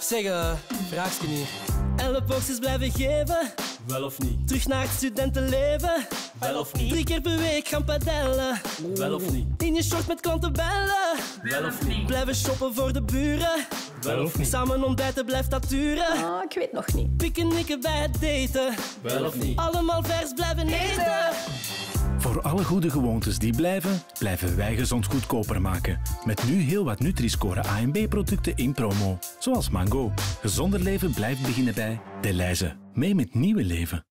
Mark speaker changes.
Speaker 1: Zeg, uh, vraagje niet. Elleboogjes blijven geven.
Speaker 2: Wel of niet?
Speaker 1: Terug naar het studentenleven.
Speaker 2: Wel of niet?
Speaker 1: Drie keer per week gaan padellen.
Speaker 2: Wel of niet?
Speaker 1: In je short met klanten bellen.
Speaker 2: Wel of niet?
Speaker 1: Blijven shoppen voor de buren.
Speaker 2: Wel of niet?
Speaker 1: Samen ontbijten blijft dat duren.
Speaker 3: Ah, ik weet nog niet.
Speaker 1: Pickenicken bij het daten.
Speaker 2: Wel of niet?
Speaker 1: Allemaal vers blijven.
Speaker 4: Voor alle goede gewoontes die blijven, blijven wij gezond goedkoper maken. Met nu heel wat Nutri-score A en B-producten in promo. Zoals mango. Gezonder leven blijft beginnen bij Deleuze. Mee met nieuwe leven.